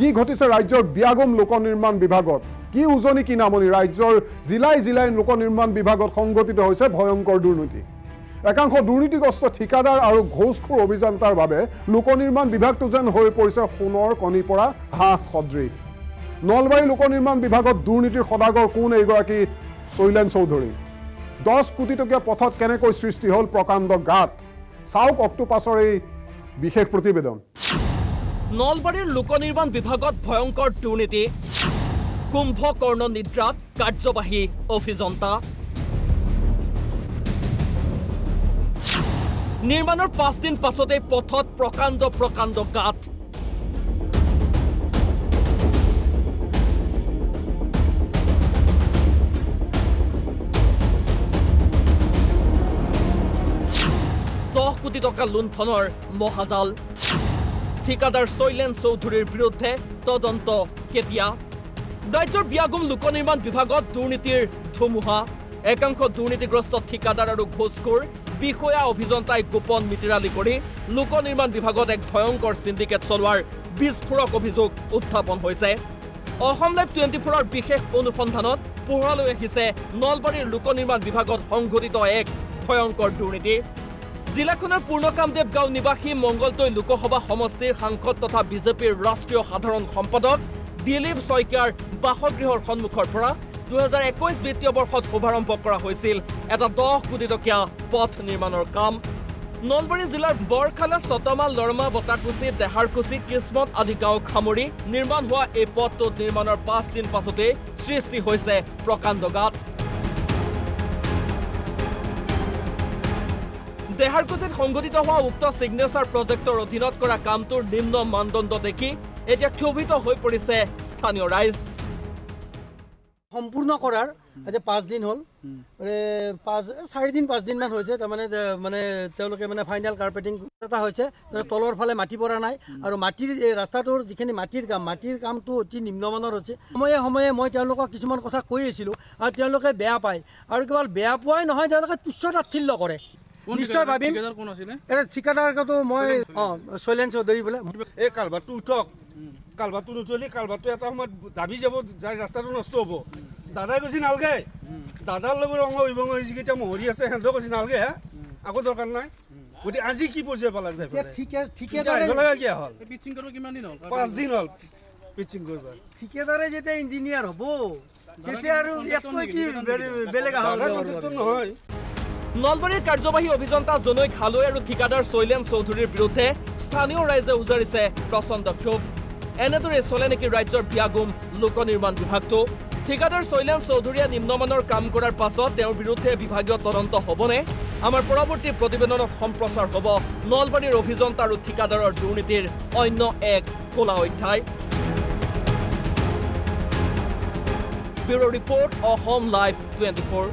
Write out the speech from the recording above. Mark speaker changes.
Speaker 1: কি ঘটিছে ৰাজ্যৰ বিয়াগম লোক নিৰ্মাণ বিভাগত? কি উজনি কি নামনি ৰাজ্যৰ জিলাই জিলাই লোক নিৰ্মাণ বিভাগত সংঘটিত হৈছে ভয়ংকৰ দুৰ্নীতি। একাংশ দুৰ্নীতিগ্ৰস্ত ঠিকাদাৰ আৰু ঘোষখোৰ অভিযন্তাৰ বাবে লোক নিৰ্মাণ বিভাগটো যেন হৈ পৰিছে সোণৰ কণী পৰা হাঁহ সদৃশ। নলবাৰী লোক নিৰ্মাণ বিভাগত দুৰ্নীতিৰ সদাগৰ কোন এইগৰাকী? শৈলেন চৌধুৰী। দহ কোটি টকীয়া পথত কেনেকৈ সৃষ্টি হ'ল প্ৰকাণ্ড গাঁত? চাওক অক্টোপাছৰ এই বিশেষ প্ৰতিবেদন।
Speaker 2: নলবাৰীৰ লোক নিৰ্মাণ বিভাগত ভয়ংকৰ দুৰ্নীতি কুম্ভকৰ্ণ নিদ্ৰাত কাৰ্যবাহী অভিযন্তা। নিৰ্মাণৰ পাঁচদিন পাছতেই পথত প্ৰকাণ্ড প্ৰকাণ্ড গাঁত দহ কোটি টকা লুণ্ঠনৰ মহাজাল। ঠিকাদাৰ শৈলেন চৌধুৰীৰ বিৰুদ্ধে তদন্ত কেতিয়া? ৰাজ্যৰ বিয়াগুম লোক নিৰ্মাণ বিভাগত দুৰ্নীতিৰ ধুমুহা। একাংশ দুৰ্নীতিগ্ৰস্ত ঠিকাদাৰ আৰু ঘোষখোৰ বিষয়া অভিযন্তাই গোপন মিতিৰালি কৰি লোক নিৰ্মাণ বিভাগত এক ভয়ংকৰ চিণ্ডিকেট চলোৱাৰ বিস্ফোৰক অভিযোগ উত্থাপন অসম লাইভ টুৱেণ্টি ফ'ৰৰ বিশেষ অনুসন্ধানত পোহৰলৈ আহিছে নলবাৰীৰ লোক নিৰ্মাণ বিভাগত সংঘটিত এক ভয়ংকৰ দুৰ্নীতি। জিলাখনৰ পূৰ্ণকামদেৱ গাঁও নিবাসী মংগলদৈ লোকসভা সমষ্টিৰ সাংসদ তথা বিজেপিৰ ৰাষ্ট্ৰীয় সাধাৰণ সম্পাদক দিলীপ শইকীয়াৰ বাসগৃহৰ সন্মুখৰ পৰা দুহেজাৰ একৈছ বিত্তীয় বৰ্ষত শুভাৰম্ভ কৰা হৈছিল এটা দহ কোটি টকীয়া পথ নিৰ্মাণৰ কাম। নলবাৰী জিলাৰ বৰখালা চতমা লৰমা বটাকুচি দেহাৰকুচি কিসমত আদি গাঁওক সামৰি নিৰ্মাণ হোৱা এই পথটোত নিৰ্মাণৰ পাঁচদিন পাছতেই সৃষ্টি হৈছে প্ৰকাণ্ড গাঁত। দেহাৰকুচিত সংঘটিত হোৱা উক্ত ছিগনেচাৰ প্ৰজেক্টৰ অধীনত কৰা কামটোৰ নিম্ন মানদণ্ড দেখি এতিয়া ক্ষোভিত হৈ পৰিছে স্থানীয় ৰাইজ।
Speaker 3: সম্পূৰ্ণ কৰাৰ আজি পাঁচদিন হ'ল। পাঁচ চাৰিদিন পাঁচদিনমান হৈছে। তাৰমানে মানে তেওঁলোকে মানে ফাইনেল কাৰ্পেটিং এটা হৈছে। তলৰ ফালে মাটি পৰা নাই। আৰু মাটিৰ এই ৰাস্তাটোৰ যিখিনি মাটিৰ কাম মাটিৰ কামটো অতি নিম্নমানৰ হৈছে। সময়ে সময়ে মই তেওঁলোকক কিছুমান কথা কৈ আছিলোঁ। আৰু তেওঁলোকে বেয়া পায়। আৰু কেৱল বেয়া পোৱাই নহয় তেওঁলোকে তুচ্ছ তাচ্ছিল্য কৰে। নিশ্চয় ভাবিম এটা ঠিকাদাৰটো মই অঁ শৈলেন চৌধুৰী বোলে।
Speaker 4: এই কালভাৰটো উঠক। কালভাৰটো নুঠলি কালভাৰটো এটা সময়ত দাবি যাব যাই ৰাস্তাটো নষ্ট হ'ব। দাদাই কৈছে নালগে। দাদাৰ লগত ৰঙ অভিভং যিকেইটা মহৰি আছে সিহঁতেও কৈছে নালগে হে। আকৌ দৰকাৰ নাই। গতিকে আজি কি পৰ্যায় পালাক
Speaker 3: ঠিকে
Speaker 4: এতিয়া
Speaker 3: ঠিকেদাৰে
Speaker 4: আহিব লগা কিয় হ'ল? পাঁচদিন হ'ল? পিচিং কৰিব।
Speaker 3: ঠিকেদাৰে যেতিয়া ইঞ্জিনিয়াৰ হ'ব তেতিয়া আৰু কি বেলেগ-
Speaker 4: নহয়।
Speaker 2: নলবাৰীৰ কাৰ্যবাহী অভিযন্তা জনৈক হালৈ আৰু ঠিকাদাৰ শৈলেন চৌধুৰীৰ বিৰুদ্ধে স্থানীয় ৰাইজে উজাৰিছে প্ৰচণ্ড ক্ষোভ। এনেদৰে চলে নেকি ৰাজ্যৰ বিয়াগুম লোক নিৰ্মাণ বিভাগটো। ঠিকাদাৰ শৈলেন চৌধুৰীয়ে নিম্নমানৰ কাম কৰাৰ পাছত তেওঁৰ বিৰুদ্ধে বিভাগীয় তদন্ত হ'বনে? আমাৰ পৰৱৰ্তী প্ৰতিবেদনত সম্প্ৰচাৰ হ'ব নলবাৰীৰ অভিযন্তা আৰু ঠিকাদাৰৰ দুৰ্নীতিৰ অন্য এক ক'লা অধ্যায়। Bureau' report Assam live twenty four.